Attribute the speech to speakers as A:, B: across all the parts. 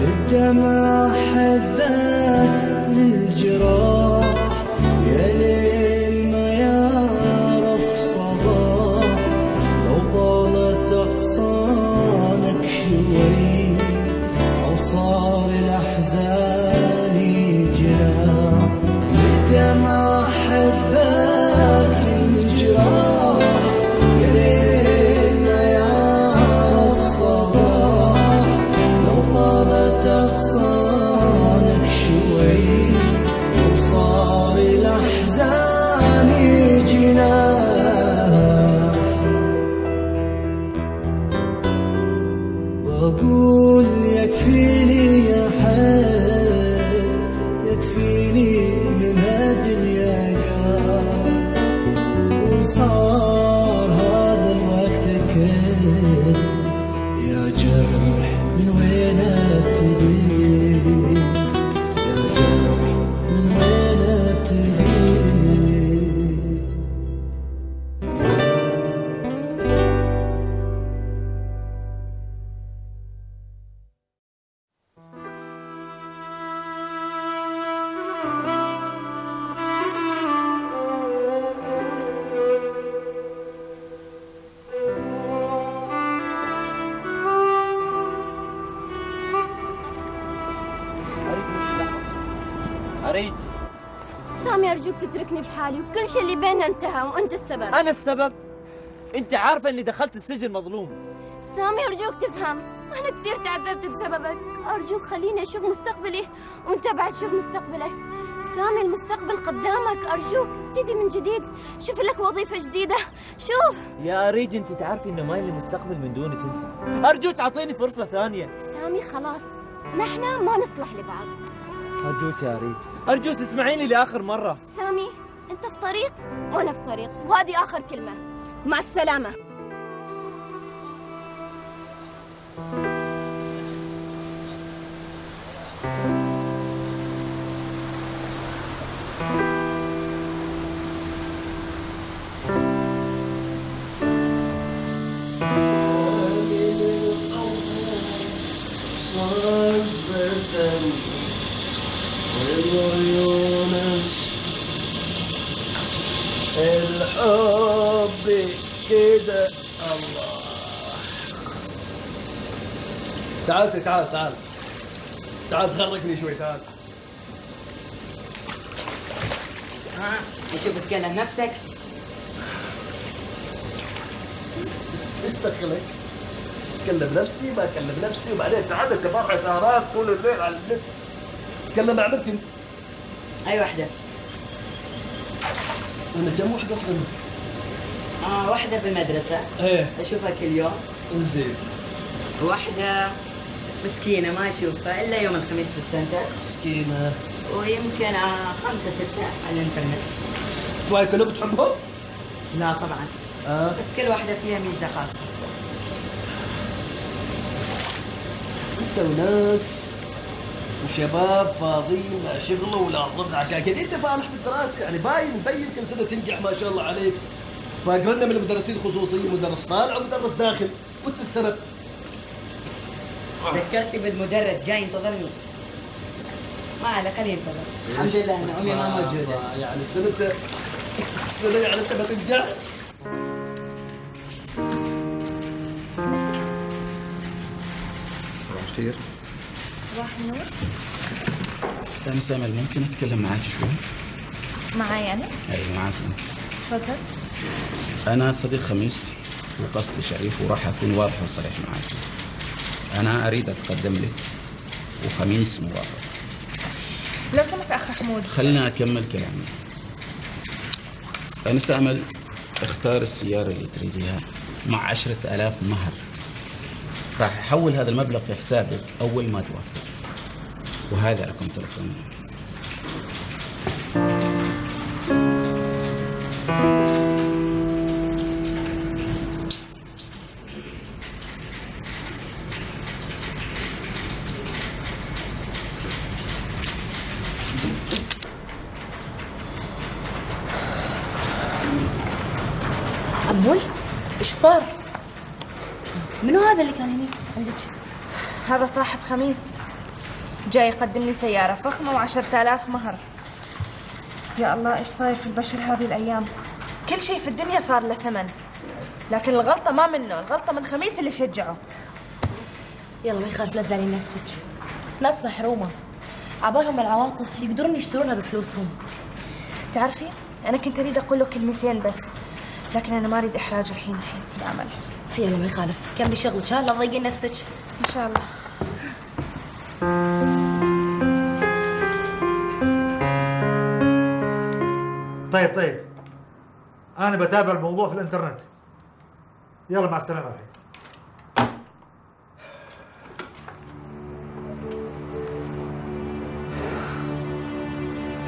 A: للدمع حبك للجراح
B: اتركني بحالي وكل شيء اللي بيننا انتهى وأنت السبب.
C: أنا السبب؟ أنت عارفة إني دخلت السجن مظلوم.
B: سامي أرجوك تفهم. أنا كثير تعذبت بسببك. أرجوك خليني أشوف مستقبلي وأنت بعد شوف مستقبلك. سامي المستقبل قدامك. أرجوك ابتدي من جديد. شوف لك وظيفة جديدة. شوف.
C: يا اريد أنت تعرفي إنه ما لي مستقبل من دونك أنت. أرجوك أعطيني فرصة ثانية.
B: سامي خلاص. نحن ما نصلح لبعض.
C: أرجوك يا اريد أرجوك اسمعيني لآخر مرة.
B: سامي أنت في طريق؟ وأنا في طريق وهذه آخر كلمة. مع السلامة.
D: تعال تعال تعال تعال. تغرقني شوي تعال.
E: ها؟ نشوف تكلم نفسك؟
D: إيش دخلك؟ اتكلم نفسي ما أكلم نفسي وبعدين تعال أنت برا سهرات طول الليل على النت. تكلم مع بنتي
E: أي واحدة
D: أنا كم وحدة أصلا؟
E: آه واحدة بالمدرسة
D: إيه.
E: أشوفها كل يوم
D: زين
E: واحدة مسكينة ما أشوفها إلا يوم الخميس في السنتر.
D: مسكينة.
E: ويمكن آه خمسة ستة على الإنترنت.
D: وهاي كلهم تحبهم؟
E: لا طبعا.
D: آه.
E: بس كل واحدة فيها ميزة خاصة.
D: أنت وناس وشباب فاضيين لا شغل ولا ضغط عشان كذا أنت فالح في الدراسة يعني باين مبين كل سنة تنجح ما شاء الله عليك. فاقرنا من المدرسين الخصوصيين مدرس طالع ومدرس داخل. فت السبب؟
E: ذكرتني بالمدرس جاي ينتظرني ما عليه خليه ينتظر. الحمد لله ان أمي ما موجودة.
D: يعني السنة السنة يعني أنت تنجح
F: صباح الخير.
G: صباح النور.
F: أنسة أمل ممكن أتكلم معاك شوي؟
G: معي أنا
F: أيوة معاك
G: تفضل.
F: أنا صديق خميس وقصدي شريف وراح أكون واضح وصريح معاك أنا أريد أتقدم لك وخميس موافق.
G: لو سمحت أخ حمود.
F: خلينا أكمل كلامي. أنسة أمل اختار السيارة اللي تريديها مع عشرة ألاف مهر. راح أحول هذا المبلغ في حسابك أول ما توافق. وهذا رقم تلفوني.
H: هذا
G: صاحب خميس جاي يقدم لي سيارة فخمة وعشرة آلاف مهر. يا الله إيش صاير في البشر هذه الأيام؟ كل شيء في الدنيا صار له ثمن. لكن الغلطة ما منه الغلطة من خميس اللي شجعه.
H: يلا ما يخالف لا تزعلين نفسك. ناس محرومة. عبالهم العواطف يقدرون يشترونها بفلوسهم.
G: تعرفي أنا كنت أريد أقول له كلمتين بس لكن أنا ما أريد إحراج الحين الحين الأمل.
H: يلا ما يخالف. كملي شغلك ها لا تضيقين نفسك.
G: إن شاء الله.
I: طيب طيب. أنا بتابع الموضوع في الإنترنت. يلا مع السلامة. الحين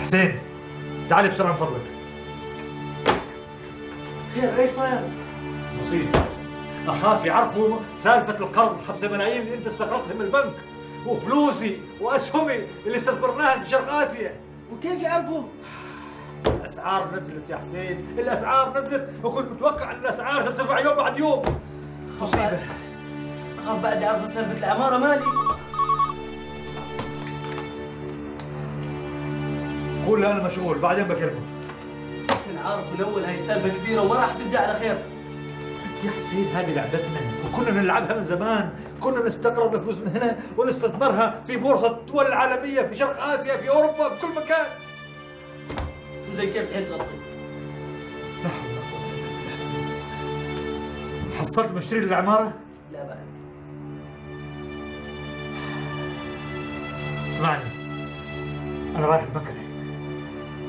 I: حسين تعالي بسرعة من فضلك.
E: خير إيش صاير؟
I: مصيبة. أخاف يعرفوا سالفة القرض الخمسة ملايين اللي أنت استقرضتها من البنك وفلوسي وأسهمي اللي استثمرناها في شرق آسيا.
E: وكيف يعرفوا؟
I: الأسعار نزلت يا حسين. الأسعار نزلت. وكنت متوقع إن الأسعار ترتفع يوم بعد يوم. مصيبة.
E: اخاف بعد يعرفوا سالفة العمارة مالي.
I: قول أنا مشغول. بعدين بكلمه
E: كنت عارف من أول هاي سالفة كبيرة وما راح ترجع على خير.
I: يا حسين هذه لعبتنا. وكنا نلعبها من زمان. كنا نستقرض الفلوس من هنا ونستثمرها في بورصة الدول العالمية في شرق آسيا في أوروبا في كل مكان.
E: زي كيف الحين تغطي؟
I: لا حول ولا قوة إلا بالله. حصلت مشتري للعمارة؟
E: لا بعد
I: اسمعني أنا رايح الحين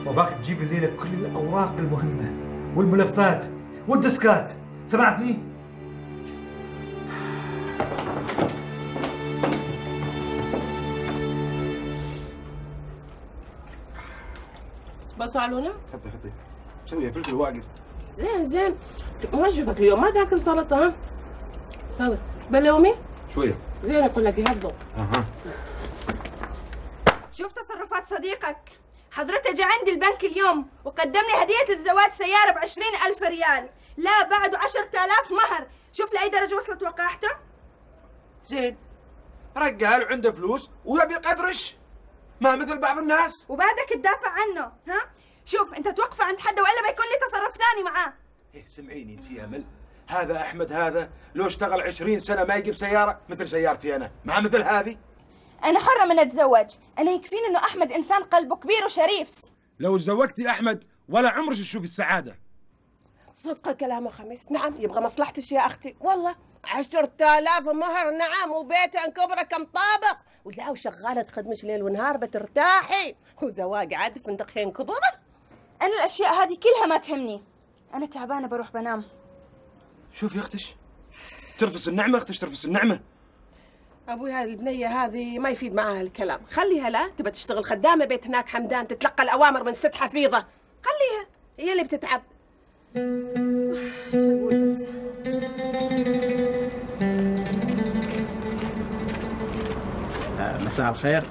I: وباك تجيب الليلة كل الأوراق المهمة والملفات والديسكات سمعتني؟
J: بصالونة؟
F: خطي خطي سوي فلفل واجد
J: زين زين. ما اشوفك اليوم ما تاكل سلطة ها؟ سوي بلومي؟
F: شوية.
J: زين أقول لك يهضم
F: أها.
G: شوف تصرفات صديقك. حضرته جاء عندي البنك اليوم وقدم لي هدية الزواج سيارة بعشرين ألف ريال. لا بعد عشرة آلاف مهر. شوف لأي درجة وصلت وقاحته.
K: زين. رجال عنده فلوس ويبي يقدرش ما مثل بعض الناس.
G: وبعدك تدافع عنه ها؟ شوف انت توقف عند حد وإلا بيكون لي تصرف ثاني معاه.
K: إيه سمعيني انت يا مل. هذا أحمد هذا لو اشتغل عشرين سنة ما يجيب سيارة مثل سيارتي أنا. ما مثل هذه؟
G: أنا حرة من أتزوج. أنا يكفيني إنه أحمد إنسان قلبه كبير وشريف.
K: لو تزوجتي أحمد ولا عمرك تشوفي السعادة.
J: صدق كلام خميس. نعم يبغى مصلحتك يا أختي. والله عشرة آلاف مهر نعم وبيته كبره كم طابق. ولا وشغالة تخدمش ليل ونهار بترتاحي. وزواج عاد فندق حين كبره
G: أنا الأشياء هذه كلها ما تهمني. أنا تعبانة بروح بنام.
K: شوف يا أختش؟ ترفس النعمة أختش ترفس النعمة.
J: أبوي هذه البنية هذه ما يفيد معاها الكلام. خليها لا تبى تشتغل خدامة بيت هناك حمدان تتلقى الأوامر من ست حفيظه خليها هي اللي بتتعب. إيش أقول بس؟
L: مساء الخير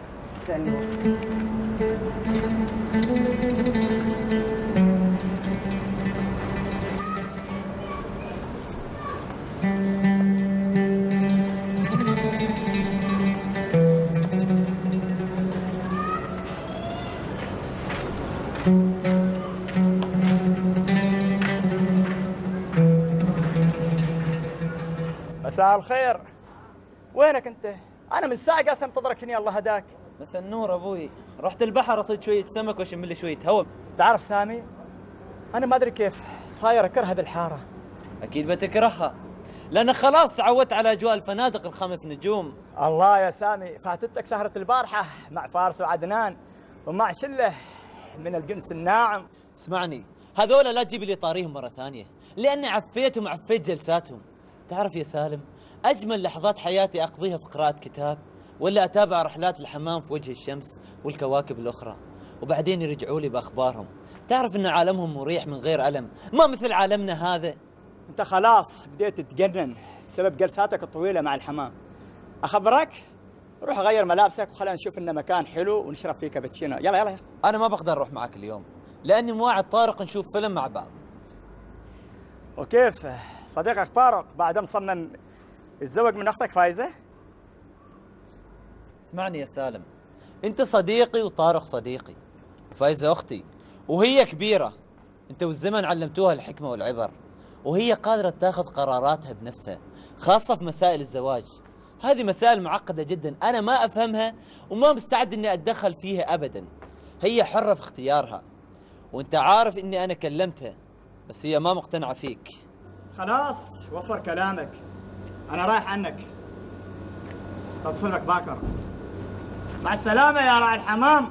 L: مساء الخير وينك أنت؟ أنا من ساعة قاعد أنتظرك هنا الله هداك.
C: بس النور أبوي. رحت البحر أصيد شوية سمك وأشم لي شوية هواء.
L: تعرف سامي أنا ما أدري كيف صاير أكره هذه الحارة.
C: أكيد بتكرهها. لأن خلاص تعودت على أجواء الفنادق الخمس نجوم.
L: الله يا سامي فاتتك سهرة البارحة مع فارس وعدنان ومع شلة من الجنس الناعم.
C: اسمعني هذولا لا تجيب لي طاريهم مرة ثانية لأني عفيتهم وعفيت جلساتهم. تعرف يا سالم أجمل لحظات حياتي أقضيها في قراءة كتاب ولا أتابع رحلات الحمام في وجه الشمس والكواكب الأخرى. وبعدين يرجعوا لي بأخبارهم. تعرف إن عالمهم مريح من غير ألم. ما مثل عالمنا هذا.
L: أنت خلاص بديت تتجنن بسبب جلساتك الطويلة مع الحمام. أخبرك؟ روح غير ملابسك وخلينا نشوف لنا مكان حلو ونشرب فيه كابتشينو. يلا يلا
C: أنا ما بقدر أروح معك اليوم لأني مواعد طارق نشوف فيلم مع بعض.
L: وكيف؟ صديقك طارق بعد مصمم يتزوج من أختك فايزة؟
C: اسمعني يا سالم. أنت صديقي وطارق صديقي وفايزة أختي وهي كبيرة. أنت والزمن علمتوها الحكمة والعبر وهي قادرة تاخذ قراراتها بنفسها خاصة في مسائل الزواج. هذه مسائل معقدة جدا أنا ما أفهمها وما مستعد إني أتدخل فيها ابدا. هي حرة في اختيارها وأنت عارف إني أنا كلمتها بس هي ما مقتنعة فيك.
L: خلاص وفر كلامك. أنا رايح عنك. بتصل لك باكر؟ مع السلامة يا راعي الحمام.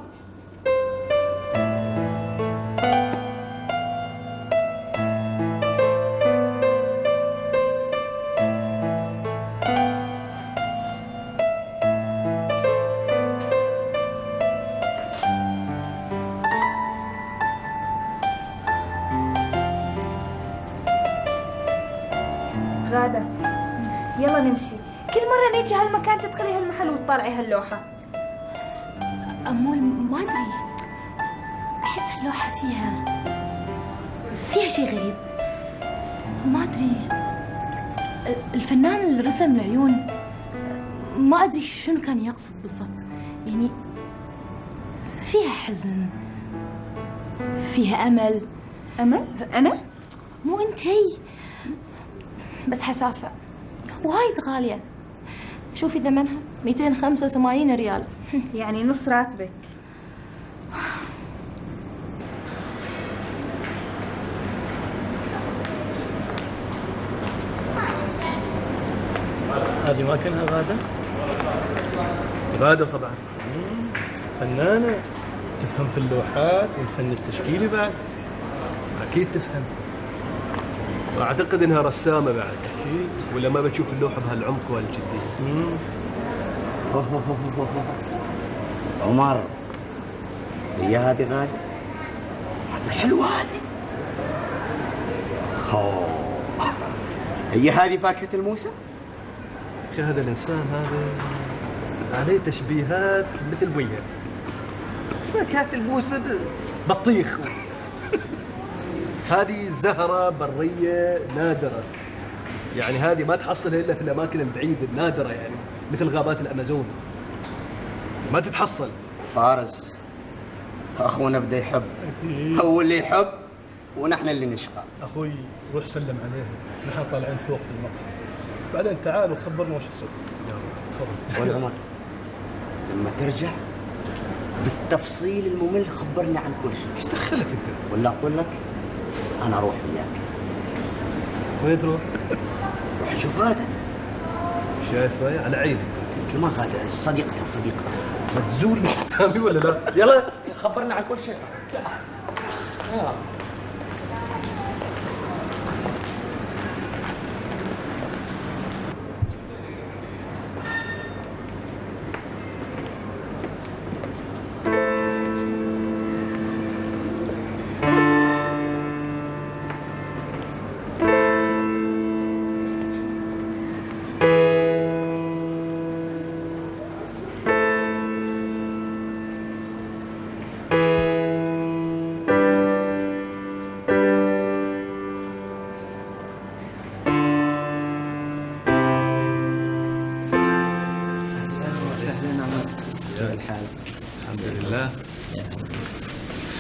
G: يلا نمشي. كل مرة نيجي هالمكان تدخلي هالمحل وتطالعي هاللوحة.
H: أمول ما أدري. أحس اللوحة فيها فيها شيء غريب. ما أدري. ال- الفنان اللي رسم العيون ما أدري شنو كان يقصد بالضبط. يعني فيها حزن فيها أمل.
G: أمل؟ أنا؟
H: مو أنتي بس حسافة. وايد غالية. شوفي ثمنها 285 ريال.
G: يعني نص راتبك.
M: هذه ما كانها غادة؟ غادة طبعا. فنانة تفهم في اللوحات والفن التشكيلي بعد. أكيد تفهم.
N: واعتقد إنها رسامة بعد. ولا ما بتشوف اللوحة بهالعمق والجدية.
F: عمر هي هذه غادة هذه حلوة هذه. هي هذه فاكهة الموسى؟
N: هذا الإنسان هذا عليه تشبيهات مثل ويا فاكهة الموسى بطيخ. هذه زهرة برية نادرة. يعني هذه ما تحصلها إلا في الأماكن البعيدة النادرة يعني مثل غابات الأمازون. ما تتحصل.
F: فارس أخونا بدأ يحب. هو اللي يحب ونحن اللي نشقى.
M: أخوي روح سلم عليها نحن طالعين فوق في المقهى. بعدين تعال وخبرنا وش تسوي تفضل.
F: والعمر لما ترجع بالتفصيل الممل خبرني عن كل شيء.
N: إيش دخلك أنت؟
F: ولا أقول لك؟ أنا أروح وياك.
N: وين تروح؟
F: روح أشوف غاده
N: شايفه على عيني.
F: كمان غاده صديقتها صديقتها
N: متزول سامي ولا لا؟ يلا.
F: خبرنا عن كل شيء.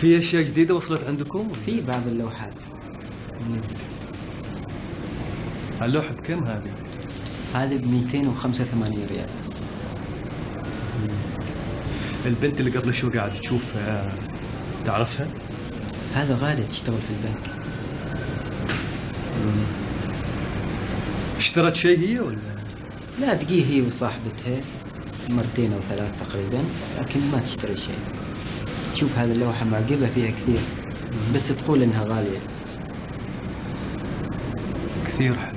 N: في أشياء جديدة وصلت عندكم؟
O: في بعض اللوحات
N: اللوحة بكم هذه؟
O: هذه ب 285 ريال
N: البنت اللي قبل شوي قاعد تشوف آه، تعرفها؟
O: هذا غالي تشتغل في البنك
N: اشترت شيء هي ولا؟
O: لا تقيه هي وصاحبتها مرتين أو ثلاث تقريبا لكن ما تشتري شيء تشوف هذه اللوحة معجبة فيها كثير بس تقول إنها غالية.
N: كثير
E: حلوة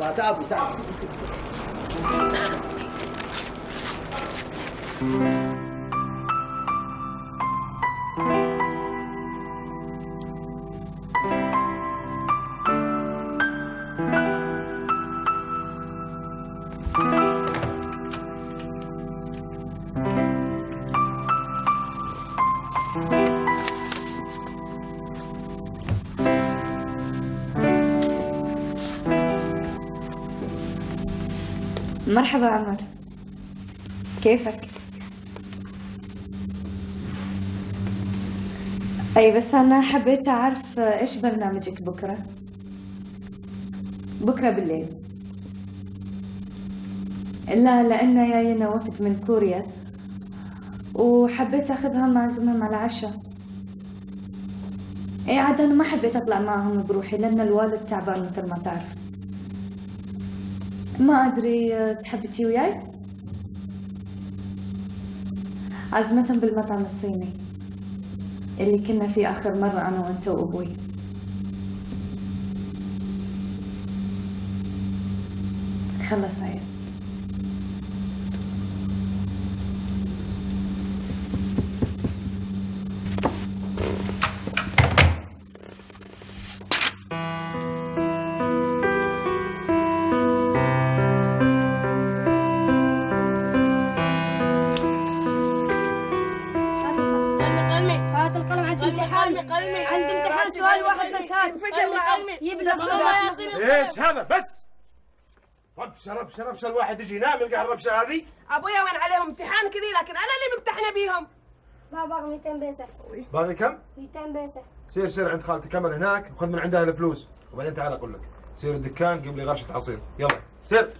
E: ما شاء الله تعبوا
P: مرحبا عمر كيفك؟ أي بس أنا حبيت أعرف إيش برنامجك بكرة؟ بكرة بالليل. لا لأن جاينا وفد من كوريا. وحبيت أخذهم أعزمهم على عشاء إيه عاد أنا ما حبيت أطلع معهم بروحي لأن الوالد تعبان مثل ما تعرف. ما أدري أه، تحبي تي وياي؟ عزمة بالمطعم الصيني اللي كنا فيه آخر مرة أنا وأنت وأبوي خلص عيال
K: ربشة ربشة الواحد يجي ينام يلقى الربشة هذه.
J: أبويا وين عليهم امتحان كذي؟ لكن أنا اللي ممتحنة بيهم.
Q: بابا 200 بيسة.
K: باقي كم؟
Q: 200 بيسة.
K: سير سير عند خالتي كمل هناك وخذ من عندها الفلوس. وبعدين تعال أقول لك. سير الدكان جيب لي غرشه عصير. يلا. سير.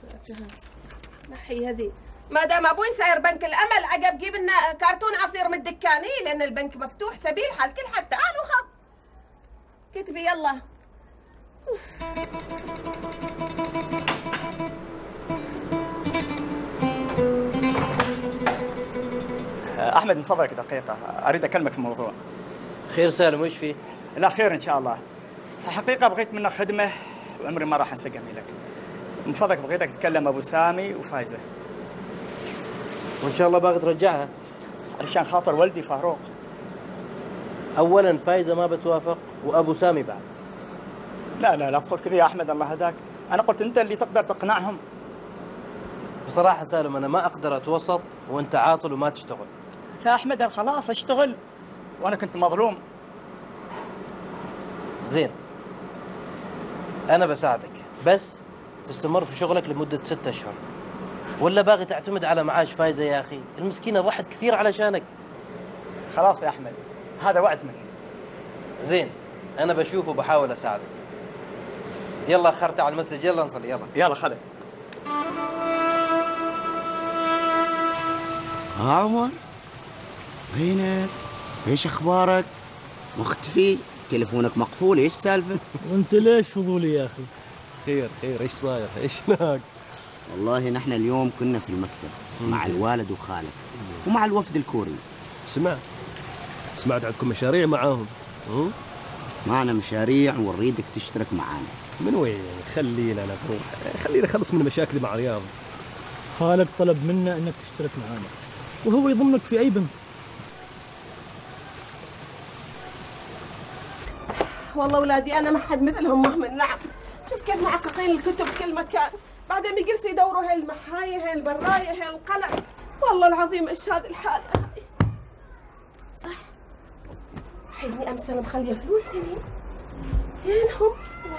J: نحي هذي ما دام أبوي ساير بنك الأمل عقب جيب لنا كرتون عصير من الدكان. إيه، لأن البنك مفتوح سبيل حال كل حد. تعال وخذ. كتبي يلا.
L: أحمد من فضلك دقيقة. أريد أكلمك في موضوع
R: خير سالم وش فيه؟
L: لا خير إن شاء الله. حقيقة بغيت منك خدمة وعمري ما راح انسقم لك من فضلك بغيتك تكلم أبو سامي وفايزة.
R: وإن شاء الله باغي ترجعها.
L: علشان خاطر ولدي فاروق.
R: اولا فايزة ما بتوافق وأبو سامي بعد.
L: لا لا لا تقول كذا يا أحمد الله هداك. أنا قلت أنت اللي تقدر تقنعهم.
R: بصراحة سالم أنا ما أقدر أتوسط وأنت عاطل وما تشتغل.
L: يا أحمد خلاص أشتغل. وأنا كنت مظلوم.
R: زين. أنا بساعدك. بس تستمر في شغلك لمدة ستة أشهر. ولا باغي تعتمد على معاش فايزة يا أخي؟ المسكينة ضحت كثير علشانك.
L: خلاص يا أحمد. هذا وعد مني.
R: زين. أنا بشوف وبحاول أساعدك. يلا أخرت على المسجد. يلا نصلي. يلا.
L: يلا خلي.
F: ها عمر؟ وينك؟ إيش أخبارك؟ مختفي؟ تليفونك مقفول إيش السالفه؟
M: وأنت ليش فضولي يا أخي؟ خير خير إيش صاير؟ إيش ناق؟
F: والله نحن اليوم كنا في المكتب مع الوالد وخالك ومع الوفد الكوري
M: سمعت سمعت عندكم مشاريع معاهم هم؟
F: معنا مشاريع ونريدك تشترك معانا
M: من وين؟ خلينا أنا بروح خلينا نخلص من مشاكلي مع رياض خالك طلب منا إنك تشترك معانا وهو يضمنك في أي بنك
J: والله ولادي أنا ما حد مثلهم مهمل نعم شوف كيف معققين الكتب بكل مكان بعدين بيجلسوا يدوروا هاي المحاية هاي البراية هاي القلم والله العظيم إيش هذه الحالة صح؟ حيدني أمس أنا مخلية فلوس هني. وينهم؟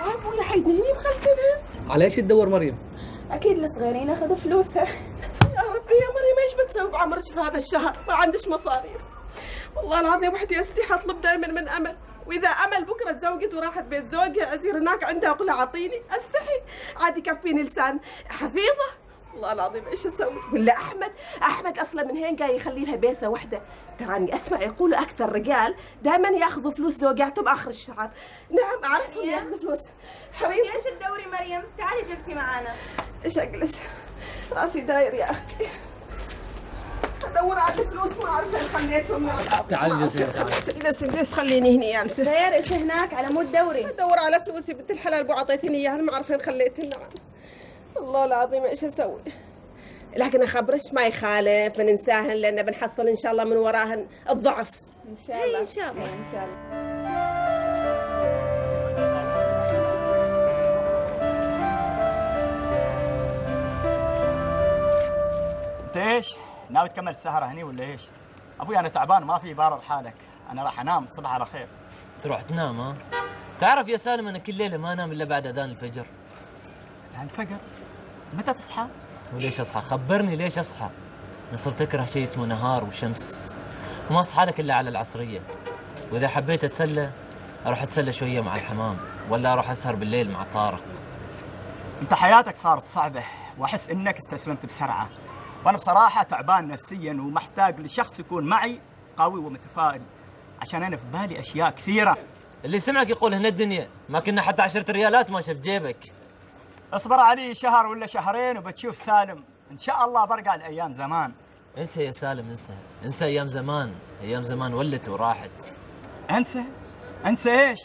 J: وابويا حيدني هني مخلتنها
S: على إيش تدور مريم؟
J: أكيد الصغيرين أخذوا فلوسها. يا ربي يا مريم إيش بتسوي بعمرك في هذا الشهر؟ ما عندش مصاريف والله العظيم وحدي أستحي أطلب دائما من أمل. وإذا أمل بكرة تزوجت وراحت بيت زوجها أزير هناك عندها أقول لها أعطيني. أستحي. عاد يكفيني لسان. حفيظة. والله العظيم إيش أسوي؟ ولا أحمد. أحمد أصلا من هين جاي يخلي لها بيسة واحدة. تراني أسمع يقولوا أكثر رجال دائما يأخذوا فلوس زوجاتهم آخر الشهر. نعم اعرفهم ياخذوا فلوس. حريم
G: إيش تدوري مريم؟ تعالي جلسي معانا.
J: إيش أجلس؟ راسي داير يا أختي ادور على فلوس ما أعرف وين خليتهم
S: تعالي جلسي تعالي
J: بس بس خليني هنا يا انسه
G: داير إيش هناك على مود دوري.
J: ادور على فلوسي بنت الحلال بو أعطيتني إياها ما أعرف وين خليتها والله العظيم إيش أسوي؟ لكن أخبرش ما يخالف ما ننساهن لأن بنحصل إن شاء الله من وراهن الضعف. إن شاء الله. إن شاء الله. إن شاء الله.
L: إنت إيش؟ ناوي تكمل السهرة هني ولا إيش؟ أبوي أنا تعبان ما في بارد حالك. أنا راح أنام تصبح على خير.
C: تروح تنام ها؟ تعرف يا سالم أنا كل ليلة ما أنام إلا بعد أذان الفجر.
L: يعني الفجر؟ متى تصحى؟
C: وليش أصحى؟ خبرني ليش أصحى. أنا صرت أكره شيء اسمه نهار وشمس. وما أصحى لك إلا على العصرية. وإذا حبيت أتسلى أروح أتسلى شوية مع الحمام. ولا أروح أسهر بالليل مع طارق.
L: أنت حياتك صارت صعبة وأحس إنك استسلمت بسرعة. وأنا بصراحة تعبان نفسيا ومحتاج لشخص يكون معي قوي ومتفائل عشان أنا في بالي أشياء كثيرة.
C: اللي سمعك يقول هنا الدنيا ما كنا حتى عشرة ريالات ماشيه بجيبك
L: اصبر علي شهر ولا شهرين وبتشوف سالم. إن شاء الله برجع لأيام زمان.
C: انسى يا سالم انسى. انسى أيام زمان. أيام زمان ولت وراحت.
L: انسى؟ انسى إيش؟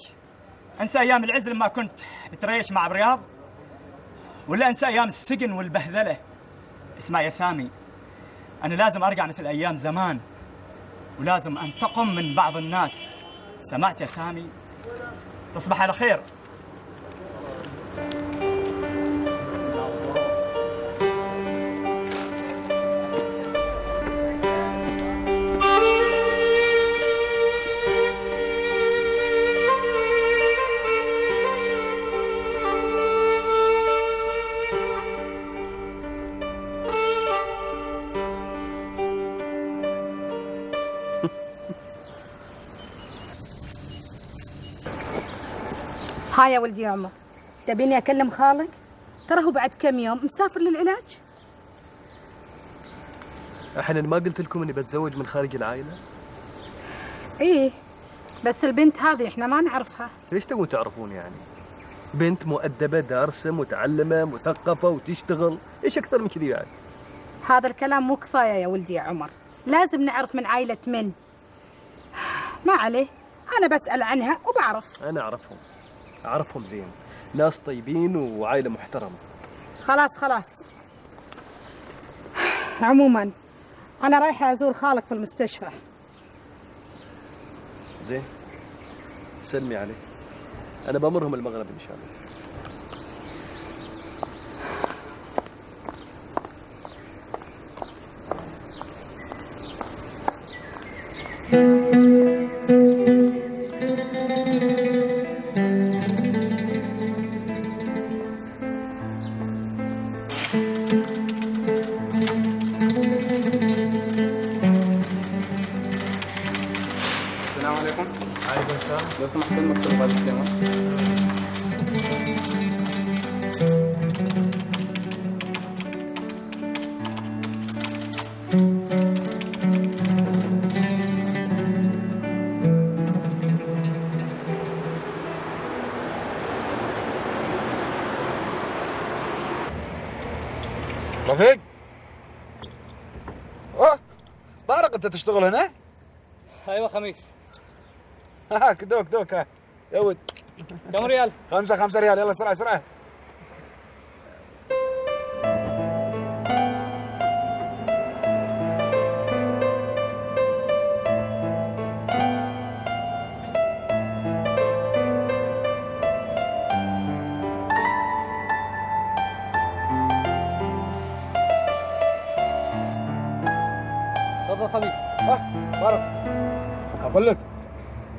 L: انسى أيام العز لما كنت بتريش مع برياض؟ ولا انسى أيام السجن والبهذلة؟ اسمع يا سامي أنا لازم أرجع مثل أيام زمان ولازم أنتقم من بعض الناس. سمعت يا سامي؟ تصبح على خير.
T: ها يا ولدي يا عمر. تبيني أكلم خالك؟ ترى هو بعد كم يوم مسافر للعلاج.
N: إحنا ما قلت لكم إني بتزوج من خارج العائلة؟
T: إيه بس البنت هذه إحنا ما نعرفها.
N: ليش تبون تعرفون يعني؟ بنت مؤدبة دارسة متعلمة مثقفة وتشتغل. إيش أكثر من كذي يعني؟
T: هذا الكلام مو كفاية يا ولدي يا عمر. لازم نعرف من عائلة من. ما عليه. أنا بسأل عنها وبعرف.
N: أنا أعرفهم. اعرفهم زين. ناس طيبين وعائلة محترمة.
T: خلاص خلاص. عموما أنا رايحة أزور خالك في المستشفى.
N: زين سلمي عليه. أنا بمرهم المغرب إن شاء الله.
K: انت تشتغل هنا؟
U: أيوه خميس.
K: هاك دوك دوك ها يا ود.
U: كم ريال؟
K: خمسة خمسة ريال. يلا سرعة سرعة.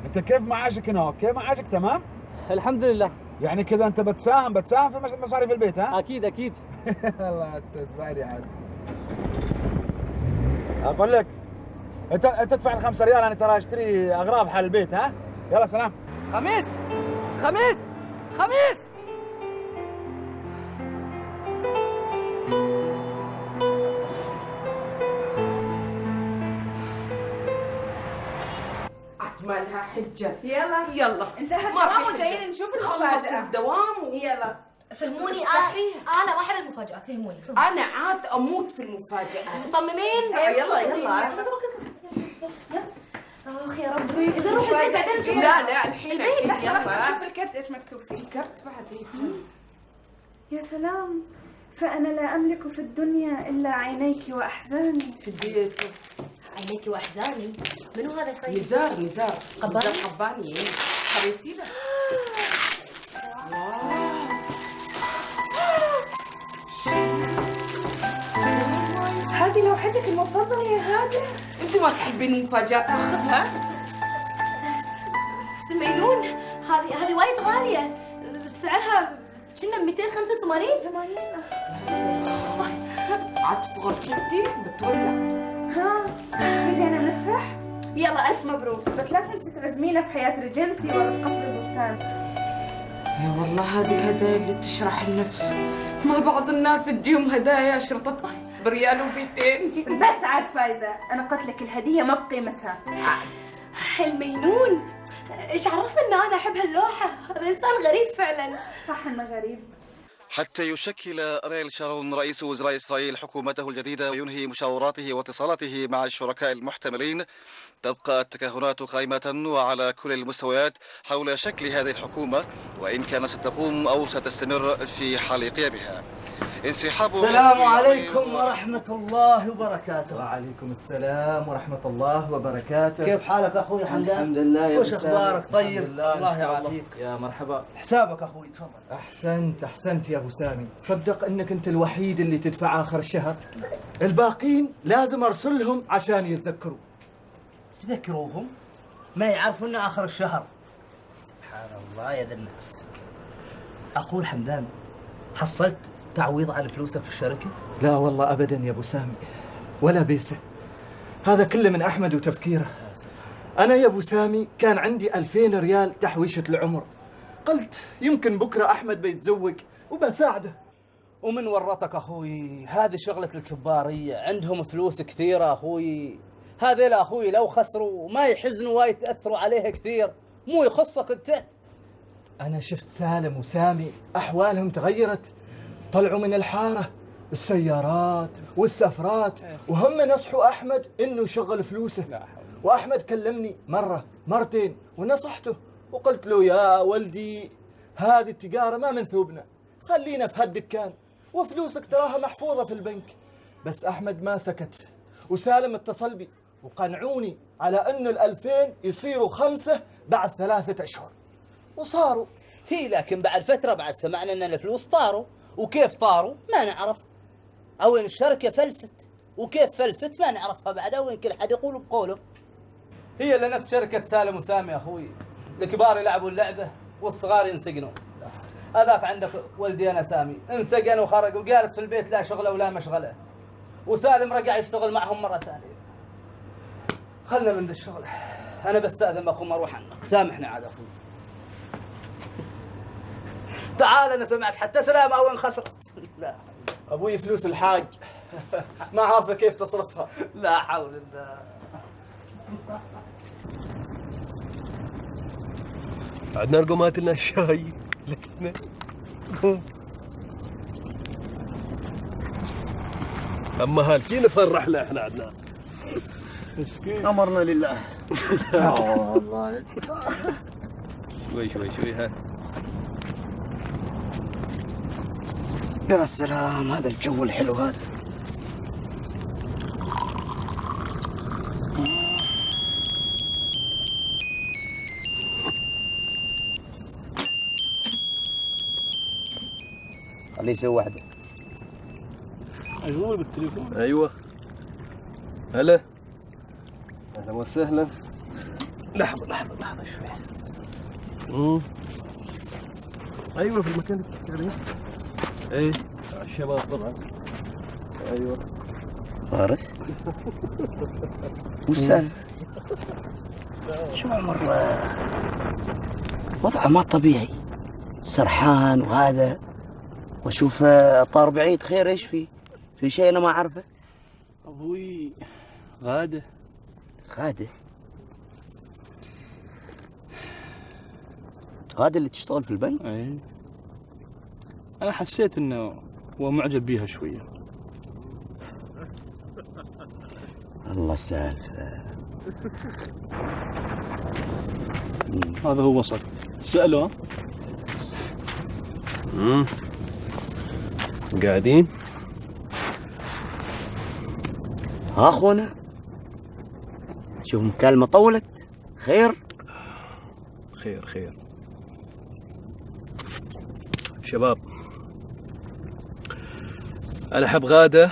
K: انت كيف معاشك هنا كيف معاشك؟ تمام؟
U: الحمد لله.
K: يعني كذا انت بتساهم بتساهم في مصاريف البيت ها؟
U: أكيد أكيد.
K: الله زبالي عاد. أقول لك انت أنت تدفع الخمسة ريال أنا ترى أشتري أغراض حال البيت ها؟ يلا سلام.
U: خميس! خميس! خميس!
G: يلا.
V: يلا.
G: انتهى الدوام. وجايين نشوف
V: خلص
G: المفاجأة
V: الدوام و...
G: يلا.
H: فهموني. أنا أنا ما احب المفاجآت فهموني فهموني.
V: أنا عاد أموت في المفاجأة.
H: مصممين؟
V: يلا يلا
H: آخ يا ربي. إذا نروح البيت بعدين نشوف.
V: لا لا الحين
G: البيت
V: يلا.
G: نشوف الكرت إيش مكتوب فيه.
V: الكرت بعد
G: يا سلام. فأنا لا أملك في الدنيا إلا عينيك وأحزاني.
V: في البيت
H: عينيك واحزاني. منو هذا طيب؟
V: نزار نزار.
H: قباني؟
V: نزار قباني إيه. حبيبتي
G: هذه لوحتك المفضلة يا غادة
V: أنت ما تحبين المفاجآت آخذها؟
H: سمينون هذه هذه وايد غالية. سعرها كنا 285
V: عاد في غرفتي بتولع.
G: ها بدينا نسرح يلا ألف مبروك. بس لا تنسي تعزمينا في Hyatt Regency ولا في قصر البستان
V: يا والله هذه الهدايا اللي تشرح النفس. ما بعض الناس تجيهم هدايا شرطة بريال وميتين.
G: بس عاد فايزة أنا قلت لك الهدية ما بقيمتها.
H: المينون إيش عرفنا؟ ان أنا أحب هاللوحة. هذا إنسان غريب فعلا.
G: صح إنه غريب.
W: حتى يشكل ريل شارون رئيس وزراء إسرائيل حكومته الجديدة وينهي مشاوراته واتصالاته مع الشركاء المحتملين تبقى التكهنات قائمة وعلى كل المستويات حول شكل هذه الحكومة وإن كانت ستقوم أو ستستمر في حال قيامها. انسحاب
E: السلام عليكم ورحمة الله وبركاته.
X: وعليكم السلام ورحمة الله وبركاته.
E: كيف حالك أخوي حمدان؟
X: الحمد لله يا
E: وش
X: أبو
E: أخبارك؟
X: سامي؟
E: طيب؟ الله
X: شاء
E: يعافيك.
X: يا مرحبا.
E: حسابك أخوي تفضل.
X: أحسنت أحسنت يا أبو سامي. صدق أنك أنت الوحيد اللي تدفع آخر الشهر؟ الباقين لازم أرسلهم عشان يتذكروا.
E: تذكروهم ما يعرفون آخر الشهر. سبحان الله يا ذا الناس. أقول حمدان حصلت تعويض عن فلوسك في الشركة؟
X: لا والله أبدا يا أبو سامي ولا بيسة. هذا كله من أحمد وتفكيره. أنا يا أبو سامي كان عندي ألفين ريال تحويشة العمر. قلت يمكن بكرة أحمد بيتزوج وبساعده.
M: ومن ورطك أخوي هذه شغلة الكبارية عندهم فلوس كثيرة أخوي. هذيل أخوي لو خسروا ما يحزنوا ويتأثروا عليها كثير مو يخصك أنت.
X: أنا شفت سالم وسامي أحوالهم تغيرت. طلعوا من الحارة السيارات والسفرات وهم نصحوا أحمد إنه يشغل فلوسه. وأحمد كلمني مرة مرتين ونصحته. وقلت له يا ولدي هذه التجارة ما من ثوبنا خلينا في هالدكان وفلوسك تراها محفوظة في البنك. بس أحمد ما سكت وسالم اتصل بي. وقنعوني على أنه الألفين يصيروا خمسة بعد ثلاثة أشهر. وصاروا.
M: هي لكن بعد فترة بعد سمعنا أن الفلوس طاروا. وكيف طاروا؟ ما نعرف. أو إن الشركة فلست. وكيف فلست؟ ما نعرفها بعد. أو إن كل حد يقول بقوله. هي اللي نفس شركة سالم وسامي يا أخوي. الكبار يلعبوا اللعبة والصغار ينسجنوا. هذاك عندك ولدي أنا سامي. انسجن وخرج. وجالس في البيت لا شغله ولا مشغلة. وسالم رجع يشتغل معهم مرة ثانية. خلنا من ذا الشغل. أنا بستاذن اخو أروح عنك سامحني عاد أخوي. تعال أنا سمعت حتى سلام أو انخسرت لا.
F: أبوي فلوس الحاج. ما عارفة كيف تصرفها.
M: لا حول الله.
N: عدنان قوم هات لنا الشاي لكتنا قوم أما هالكي نفرح له إحنا عدنان. مسكين
F: أمرنا لله.
N: والله شوي شوي شوي ها.
F: يا سلام هذا الجو الحلو هذا.
M: خليه يسوي واحدة
N: مشغول بالتليفون. أيوه. هلا. أهلا وسهلا. لحظة لحظة لحظة شوي. أيوه في المكان اللي بتحكي عليه إيه؟ الشباب طبعا. أيوه.
M: فارس. وش سالم؟ شو عمر وضعه ما طبيعي. سرحان وهذا. وأشوف طار بعيد. خير إيش في؟ في شيء أنا ما أعرفه؟
Y: أبوي غادة.
M: غاده غاده اللي تشتغل في البنك؟
Y: اي أنا حسيت إنه هو معجب بيها شوية.
M: الله سالفه
Y: هذا هو وصل؟
N: مم. قاعدين.
M: ها أخونا؟ شوف مكالمة طولت. خير؟
N: خير خير. شباب أنا أحب غادة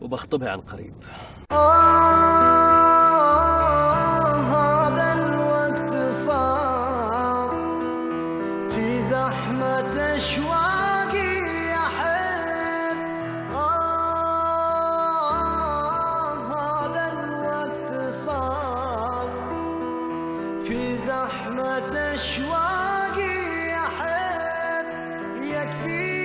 N: وبخطبها عن قريب.
A: يكفيني